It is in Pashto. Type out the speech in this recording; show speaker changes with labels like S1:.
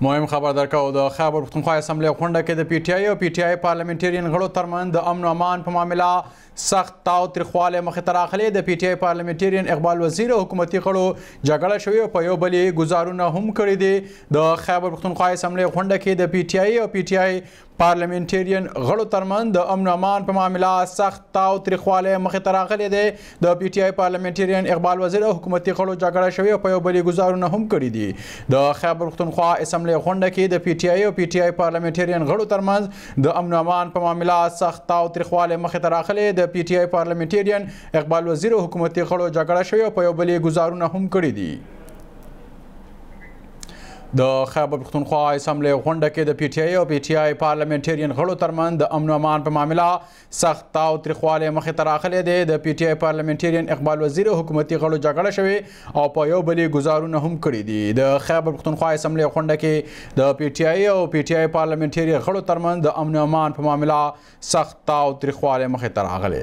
S1: مهم خبر درکاو د خیبر پښتونخوا اسمبلی غونډه کې د پی ټی آی او پی ټی آی پارلیمنټرین غړو ترمن د امن او امان په معاملې سخت تاو ترخواله مخ ته راغلي د پی ټی آی پارلیمنټرین اقبال وزیر او حکومتي غړو جګړه شوې او په یو بل گزارونه هم کړی دي د خیبر پښتونخوا اسمبلی غونډه کې د پی ټی آی او پی ټی آی پارلمنټرین غړو ترمن د امن امان په معاملې سخت تاو تریخواله مخې ته راغلي دي د پی ټی آی پارلمنټرین اقبال وزیر او حکومتي غړو جګړه شوې او په یو بلې گزارونه هم کړي دي د خیبر پښتونخوا اسمبلی غونډه کې د پی ټی آی او پی ټی آی پارلمنټرین غړو ترمن د امن امان په معاملې سخت تاو تریخواله مخې ته راغلي د پی ټی آی پارلمنټرین اقبال وزیر او حکومتي غړو جګړه شوې او په یو بلې گزارونه هم کړي دي د خیبر پښتونخوا اسمبلی غونډه کې د پی ټی آی او پی ټی آی پارلیمنټرین غړو ترمن د امن او امان په معاملې سخت تاو تریخواله مخې ته راغلي دي د پی ټی آی پارلیمنټرین اقبال وزیر حکومتي غړو جګړه شوي او په یو بلی گزارونه هم کړي دي د خیبر پښتونخوا اسمبلی غونډه کې د پی ټی آی او پی ټی آی پارلیمنټرین غړو ترمن د امن او امان په معاملې سخت تاو تریخواله مخې ته راغلي